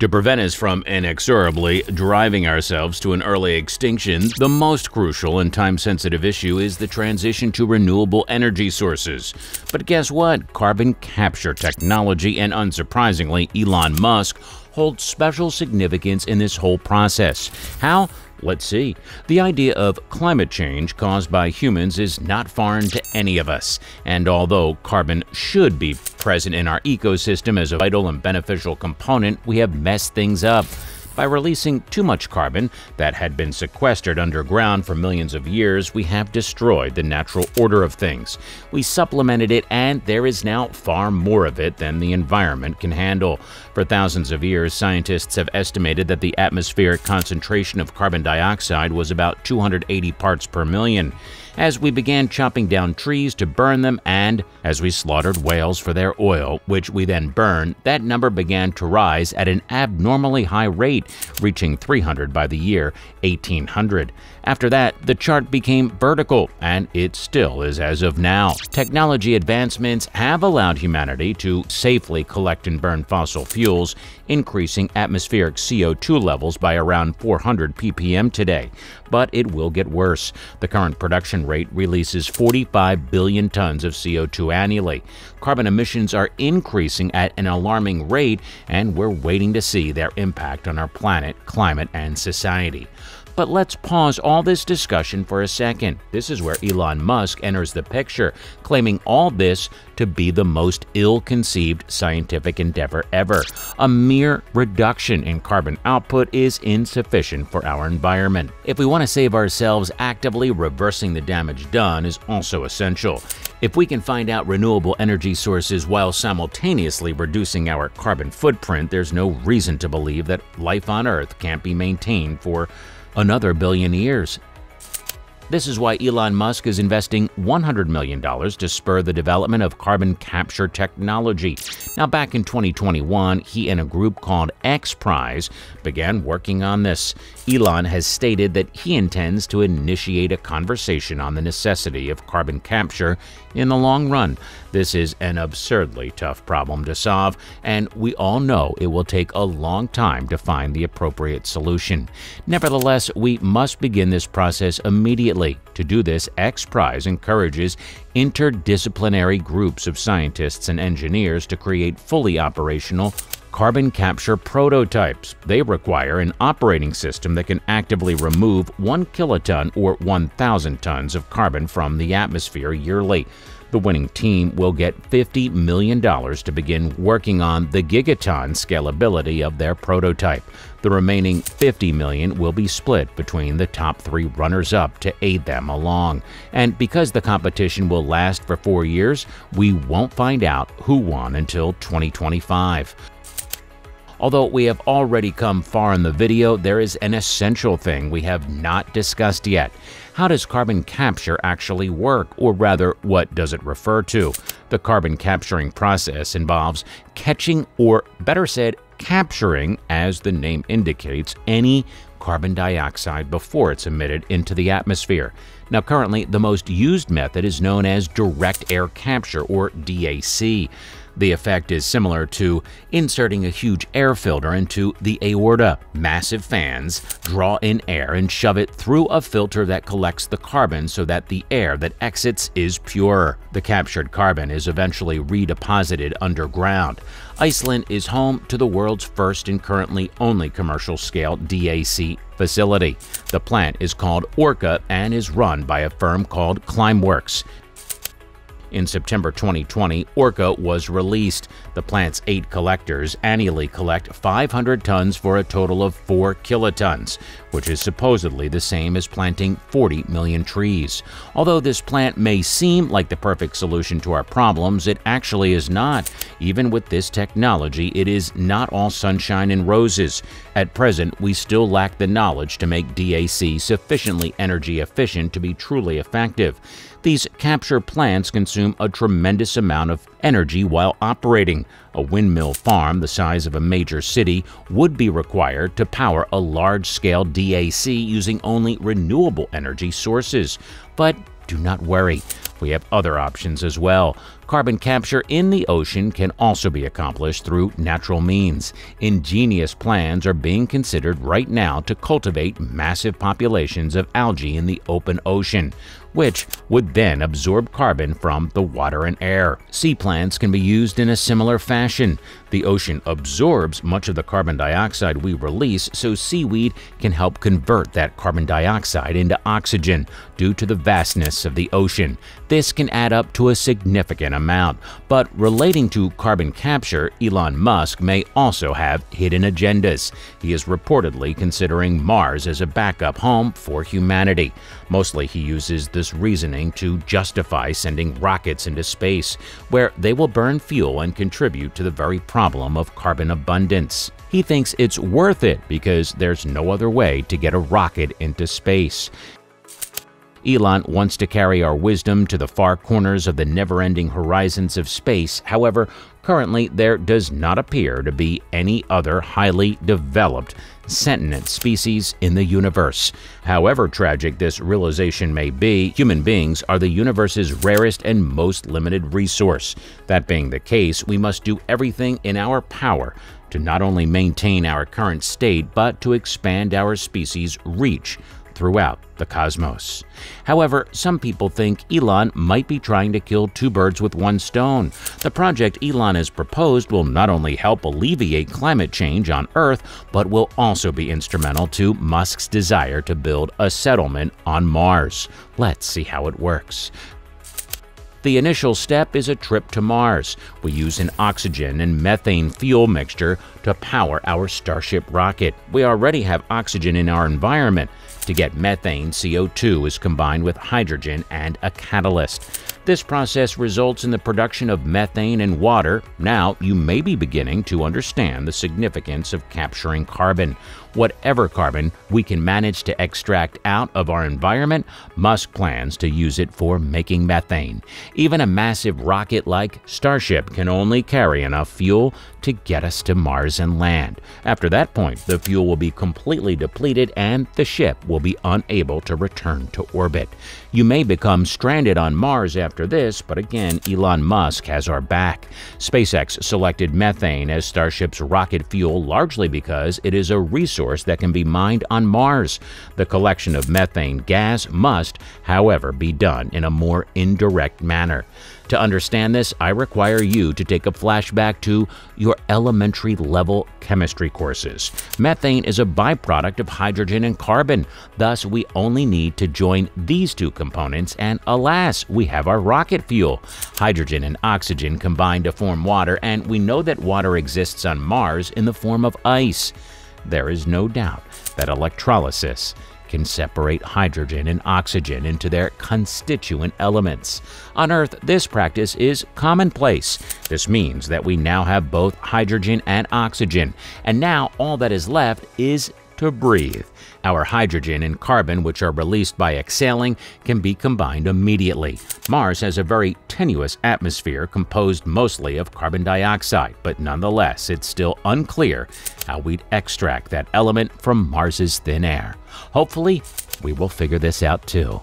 To prevent us from inexorably driving ourselves to an early extinction, the most crucial and time sensitive issue is the transition to renewable energy sources. But guess what? Carbon capture technology and unsurprisingly, Elon Musk holds special significance in this whole process. How? Let's see. The idea of climate change caused by humans is not foreign to any of us, and although carbon should be present in our ecosystem as a vital and beneficial component, we have messed things up by releasing too much carbon that had been sequestered underground for millions of years, we have destroyed the natural order of things. We supplemented it, and there is now far more of it than the environment can handle. For thousands of years, scientists have estimated that the atmospheric concentration of carbon dioxide was about 280 parts per million as we began chopping down trees to burn them and as we slaughtered whales for their oil, which we then burned, that number began to rise at an abnormally high rate, reaching 300 by the year 1800. After that, the chart became vertical, and it still is as of now. Technology advancements have allowed humanity to safely collect and burn fossil fuels, increasing atmospheric CO2 levels by around 400 ppm today. But it will get worse. The current production rate releases 45 billion tons of CO2 annually. Carbon emissions are increasing at an alarming rate, and we're waiting to see their impact on our planet, climate, and society. But let's pause all this discussion for a second. This is where Elon Musk enters the picture, claiming all this to be the most ill conceived scientific endeavor ever. A mere reduction in carbon output is insufficient for our environment. If we want to save ourselves, actively reversing the damage done is also essential. If we can find out renewable energy sources while simultaneously reducing our carbon footprint, there's no reason to believe that life on Earth can't be maintained for another billion years. This is why Elon Musk is investing $100 million to spur the development of carbon capture technology. Now, back in 2021, he and a group called X Prize began working on this. Elon has stated that he intends to initiate a conversation on the necessity of carbon capture in the long run. This is an absurdly tough problem to solve, and we all know it will take a long time to find the appropriate solution. Nevertheless, we must begin this process immediately. To do this, X Prize encourages interdisciplinary groups of scientists and engineers to create fully operational carbon capture prototypes. They require an operating system that can actively remove 1 kiloton or 1,000 tons of carbon from the atmosphere yearly. The winning team will get $50 million to begin working on the gigaton scalability of their prototype. The remaining 50 million will be split between the top three runners-up to aid them along. And because the competition will last for four years, we won't find out who won until 2025. Although we have already come far in the video, there is an essential thing we have not discussed yet. How does carbon capture actually work, or rather, what does it refer to? The carbon capturing process involves catching, or better said, capturing, as the name indicates, any carbon dioxide before it's emitted into the atmosphere. Now, currently, the most used method is known as direct air capture, or DAC. The effect is similar to inserting a huge air filter into the aorta. Massive fans draw in air and shove it through a filter that collects the carbon so that the air that exits is pure. The captured carbon is eventually redeposited underground. Iceland is home to the world's first and currently only commercial-scale DAC facility. The plant is called Orca and is run by a firm called Climeworks. In September 2020, Orca was released. The plant's eight collectors annually collect 500 tons for a total of 4 kilotons, which is supposedly the same as planting 40 million trees. Although this plant may seem like the perfect solution to our problems, it actually is not. Even with this technology, it is not all sunshine and roses. At present, we still lack the knowledge to make DAC sufficiently energy efficient to be truly effective. These capture plants consume a tremendous amount of energy while operating. A windmill farm the size of a major city would be required to power a large-scale DAC using only renewable energy sources. But do not worry. we have other options as well. Carbon capture in the ocean can also be accomplished through natural means. Ingenious plans are being considered right now to cultivate massive populations of algae in the open ocean which would then absorb carbon from the water and air. Sea plants can be used in a similar fashion. The ocean absorbs much of the carbon dioxide we release, so seaweed can help convert that carbon dioxide into oxygen due to the vastness of the ocean. This can add up to a significant amount. But relating to carbon capture, Elon Musk may also have hidden agendas. He is reportedly considering Mars as a backup home for humanity. Mostly he uses reasoning to justify sending rockets into space, where they will burn fuel and contribute to the very problem of carbon abundance. He thinks it's worth it because there's no other way to get a rocket into space. Elon wants to carry our wisdom to the far corners of the never ending horizons of space. However, currently there does not appear to be any other highly developed sentient species in the universe. However tragic this realization may be, human beings are the universe's rarest and most limited resource. That being the case, we must do everything in our power to not only maintain our current state, but to expand our species' reach throughout the cosmos. However, some people think Elon might be trying to kill two birds with one stone. The project Elon has proposed will not only help alleviate climate change on Earth, but will also be instrumental to Musk's desire to build a settlement on Mars. Let's see how it works. The initial step is a trip to Mars. We use an oxygen and methane fuel mixture to power our Starship rocket. We already have oxygen in our environment. To get methane, CO2 is combined with hydrogen and a catalyst. This process results in the production of methane and water. Now, you may be beginning to understand the significance of capturing carbon. Whatever carbon we can manage to extract out of our environment, Musk plans to use it for making methane. Even a massive rocket like Starship can only carry enough fuel to get us to Mars and land. After that point, the fuel will be completely depleted and the ship will be unable to return to orbit. You may become stranded on Mars after this, but again, Elon Musk has our back. SpaceX selected methane as Starship's rocket fuel largely because it is a resource that can be mined on Mars. The collection of methane gas must, however, be done in a more indirect manner. To understand this, I require you to take a flashback to your elementary level chemistry courses. Methane is a byproduct of hydrogen and carbon. Thus, we only need to join these two components, and alas, we have our rocket fuel. Hydrogen and oxygen combine to form water, and we know that water exists on Mars in the form of ice. There is no doubt that electrolysis can separate hydrogen and oxygen into their constituent elements. On Earth, this practice is commonplace. This means that we now have both hydrogen and oxygen, and now all that is left is to breathe. Our hydrogen and carbon, which are released by exhaling, can be combined immediately. Mars has a very tenuous atmosphere composed mostly of carbon dioxide, but nonetheless, it's still unclear how we'd extract that element from Mars's thin air. Hopefully, we will figure this out too.